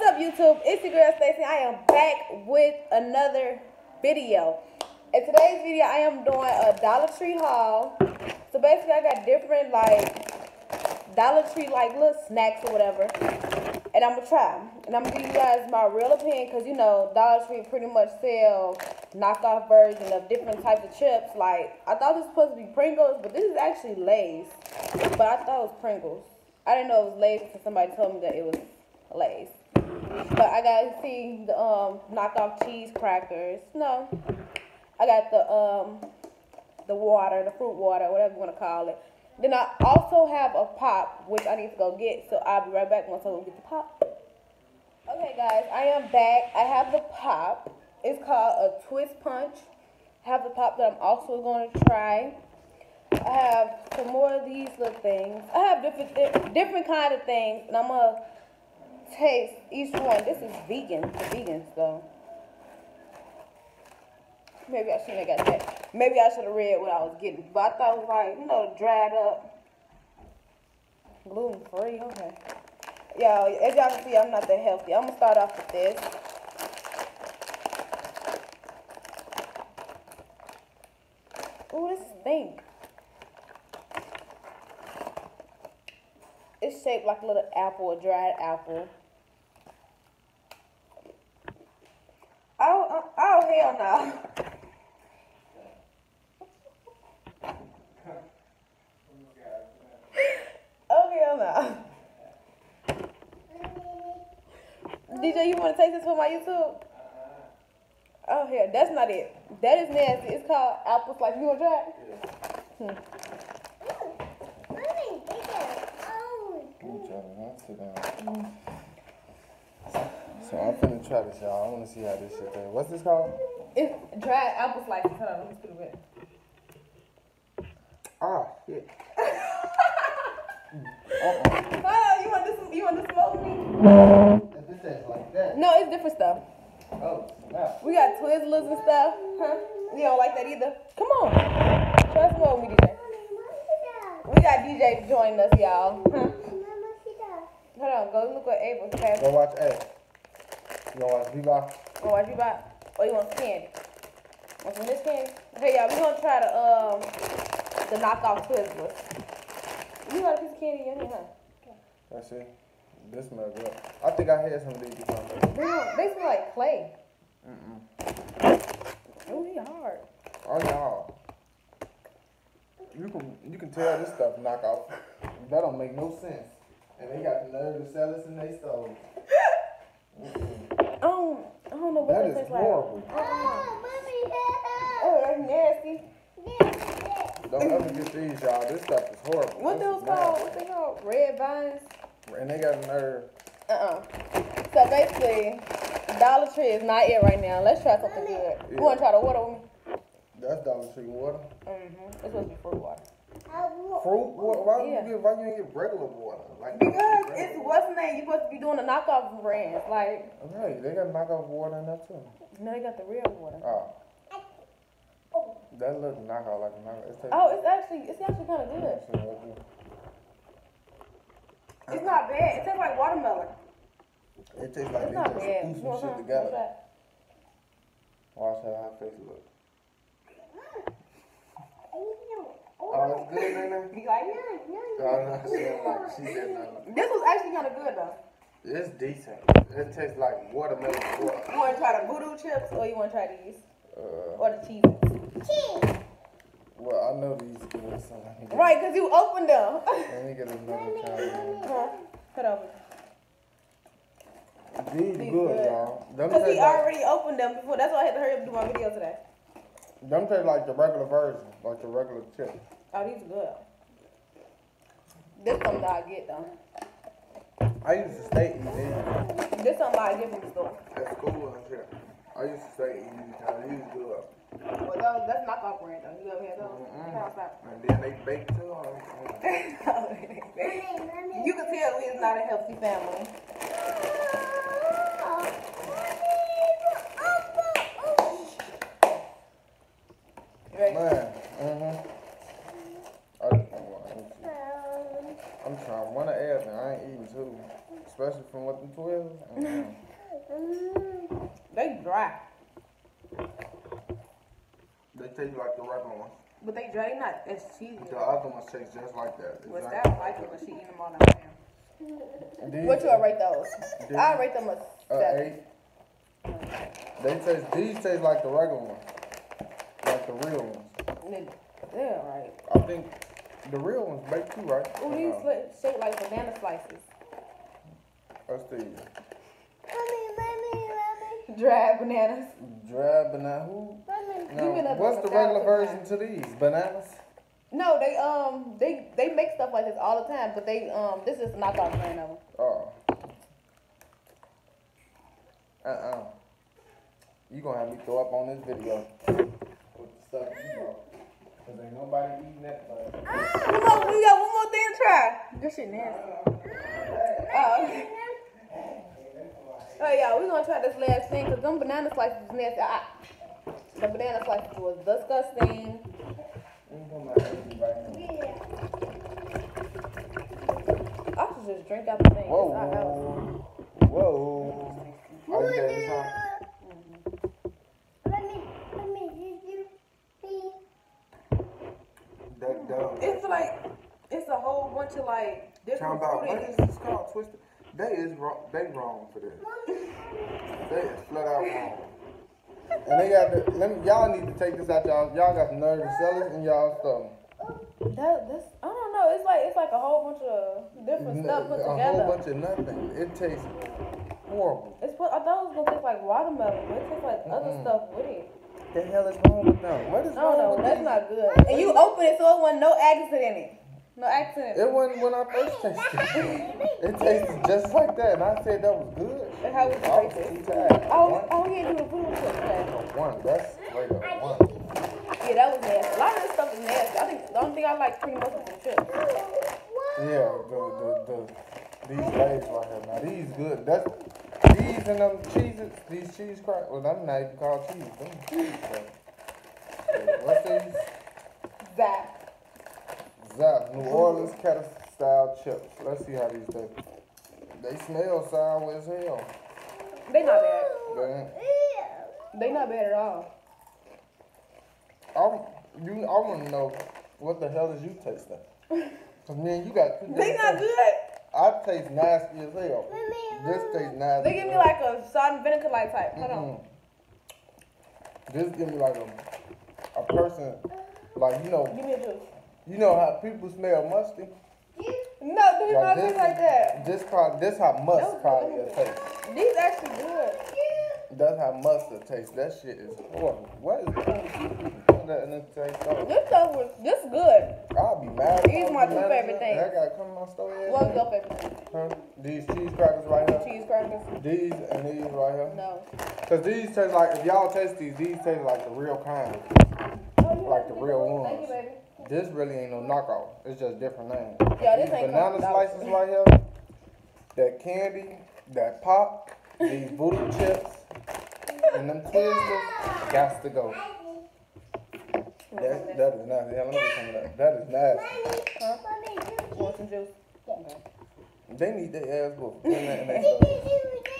What's up, YouTube? It's your girl Stacy. I am back with another video. In today's video, I am doing a Dollar Tree haul. So basically, I got different like Dollar Tree like little snacks or whatever, and I'm gonna try. And I'm gonna give you guys my real opinion because you know Dollar Tree pretty much sell knockoff version of different types of chips. Like I thought this was supposed to be Pringles, but this is actually Lay's. But I thought it was Pringles. I didn't know it was Lay's until somebody told me that it was Lay's. But I got to see the um knockoff cheese crackers. No, I got the um the water, the fruit water, whatever you want to call it. Then I also have a pop, which I need to go get. So I'll be right back once I go get the pop. Okay, guys, I am back. I have the pop. It's called a twist punch. I have the pop that I'm also going to try. I have some more of these little things. I have different different kind of things, and I'm gonna taste each one. This is vegan, for vegans though. Maybe I shouldn't have got that. Maybe I should have read what I was getting, but I thought it was like you know dried up, gluten free. Okay. Y'all, as y'all can see, I'm not that healthy. I'm gonna start off with this. Ooh, this stink. It's shaped like a little apple, a dried apple. Oh, oh, oh hell no. oh hell no. DJ, you want to take this for my YouTube? Oh hell, that's not it. That is nasty. It's called apple slice. You want to try it? Hmm. I'm trying to not sit down. So I'm finna try this, y'all. I wanna see how this shit tastes. What's this called? It's dried apple slices. Hold on, let me spit it in. Ah, shit. Oh, you want this? You want this smoke me? If this tastes like that. No, it's different stuff. Oh, snap. We got Twizzlers and stuff. Huh? You don't like that either? Come on. Try some more me, DJ. We got DJ joining us, y'all. Huh? Hold on, go look at what Abel's Go watch A. You gonna watch Bebop? Oh, what you buy? Oh, you want candy? Want some this candy? Okay, y'all, we gonna try the um the knockoff Twizzlers. You got a piece of candy in your hand, huh? That's it. This smells good. I think I had some of these before. They, they smell like clay. Mm-mm. Ooh, he hard. Oh, y'all. You can you can tell this stuff knockoff. That don't make no sense. And they got the nerve to sell this in their. Mm-mm. I don't, I don't know what That that is tastes like. horrible. Oh, that's nasty. Don't ever get these, y'all. This stuff is horrible. What those called? What they called? Red vines? And they got a nerve. Uh-uh. So basically, Dollar Tree is not it right now. Let's try something good. You want to try the water with me? That's Dollar Tree water. Mm-hmm. It's supposed to be fruit water. Fruit water? Why Yeah. you get why you ain't get regular water? Like Because it's what's name? You're supposed to be doing the knockoff brands. Like, Right, they got knockoff water in there too. no, they got the real water. Oh. That little knockoff like a knockoff. It tastes Oh, it's actually, it's actually kind of good. It's not bad. It tastes like watermelon. It tastes like It's they just bad. You some shit together. Watch how her face look. Oh, it's good, Nana? that? You like it? Oh, no, she didn't like she didn't like This was actually kind of good though. It's decent. It tastes like watermelon water. You want to try the voodoo chips or you want to try these? Uh, Or the cheeses? well, I know these good, so let me get, Right, because you opened them. let me get another try. Huh? Cut over. These These good, good. y'all. Because he like, already opened them before. That's why I had to hurry up and do my video today. them taste like the regular version, like the regular chip. Oh, these are good. This something that I get though. I used to stay eating these. This something I get from the store. That's cool and shit. I used to stay eating these kind of these good. Well, those, that's knockoff brand though. You ever had those? Mm-mm. How's? And then they bake too. you can tell we is not a healthy family. Man, mm-hmm. I just want one. I'm trying one of everything. I ain't eating two. Especially from what them Twizzlers. Mm-mm. They dry. They taste like the regular ones. But they dry not as cheesy. The other ones taste just like that. What's Exactly. that like it when she eating them all the time? These- What you gonna rate those? These- I rate them a Uh, seven. eight. They taste. These taste like the regular ones, like the real ones. Nigga, Yeah, right. I think the real ones baked too, right? Oh, these Uh, li- shaped like banana slices. Let's see. Dried bananas. Dry banana. Who? Give me No. another What's the regular version times. to these? Bananas. No, they um they they make stuff like this all the time, but they um this is knockoff brand of them. Oh. Uh-uh. You gonna have me throw up on this video with the stuff you bought. Cause ain't nobody eating that but One more, we got one more thing to try. This shit nasty. Ah, oh. Oh yeah, we're gonna try this last thing because them banana slices is nasty. I, the banana slices was disgusting. I'm talking about everything right now. I should just drink out the thing. Whoa, It's our house. whoa. Whoa. Are you there this time? That dumb. It's like it's a whole bunch like Talking different about fruit what in this called? Twisted. They is wrong. They wrong for this. They is flat out wrong. And they got the, let me, y'all need to take this out y'all. Y'all got some nerve to sell it in y'all stuff. That this I don't know. It's like it's like a whole bunch of different stuff put a whole bunch of nothing. It tastes horrible. It's what I thought it was gonna taste like watermelon, but it tastes like other Mm-mm. stuff with it. The hell is wrong with them? What is I don't wrong know. with That's these? not good. And you open it so it wasn't no accent in it. No accent. It wasn't when I first tasted it. It tasted just like that, and I said that was good. And how was it I tasted? too tired. Oh, oh yeah, you were food cook. Okay. one. That's like a one. Yeah, that was nasty. A lot of this stuff is nasty. I think the only thing I like pretty much is the chips. Yeah, the the the these legs right here. Now these good. That's these and them cheeses. These cheese crackers. Well, I'm not even called cheese. Them cheese crack. What's these? Zap. Zap, New Orleans kettle style chips. Let's see how these taste. They smell sour as hell. They not bad. Man, They not bad at all. I'm, you, I want to know what the hell is you tasting? Cause man, you got two They not things. good. I taste nasty as hell. This tastes nasty. They give me like a salt and vinegar like type. Hold on. Mm-mm. This give me like a a person like you know Give me a juice. You know how people smell musty. No, they not taste like that. This probably this how must Those- probably it tastes. These actually good. That's how mustard tastes. That shit is horrible. What is that in the taste off? This stuff was this good. I'll be mad. These my two favorite things. I gotta come to my store What's your favorite? Huh? These cheese crackers right here. Cheese crackers? These and these right here. No. Cause these taste like if y'all taste these, these taste like the real kind. Oh, like the real Thank you, ones. baby. This really ain't no knockoff. It's just different names. Yeah, this These ain't banana come from slices right here, that candy, that pop, these voodoo chips, and them Twizzlers, got to go. That, that is nasty. Yeah, let me get some of that. That is nasty. Want some juice? They need their ass whooped. And they- and they stuff.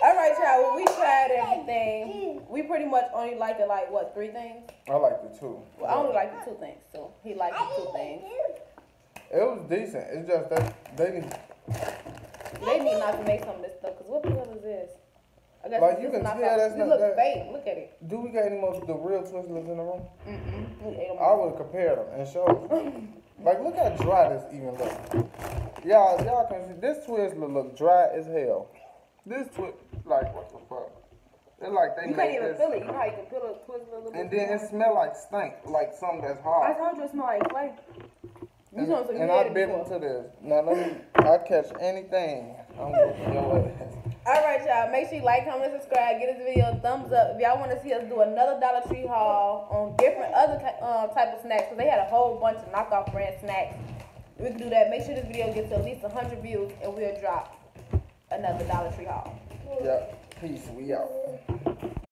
All right, y'all. Well, we tried everything. We pretty much only liked it like what three things. I like the two. Well, I only liked the two things, so he liked the two things. It was decent. It's just that they need, They need not to make some of this stuff. Cause what the hell is this? I guess Like, you is can not tell that's This not looks that- fake. Look at it. do we got any more of the real Twizzlers in the room? Mm-mm. We ate 'em. I would compare them and show. them. Like, look how dry this even looks. Y'all, y'all can see this Twizzler look dry as hell. This twi like what the fuck? It's like they You can't even this, feel it. You know how you can feel it twist a little bit. and then it smell like stink, like something that's hot. I told you it smell like clay. You And, know, and I it bit into this. Now let me. I catch anything. I'm whooping your ass. All right, y'all. Make sure you like, comment, subscribe. Give this video a thumbs up. If y'all want to see us do another Dollar Tree haul on different other uh, type of snacks, because they had a whole bunch of knockoff brand snacks, we can do that. Make sure this video gets at least 100 views, and we'll drop another Dollar Tree haul. Yep. Peace. We out.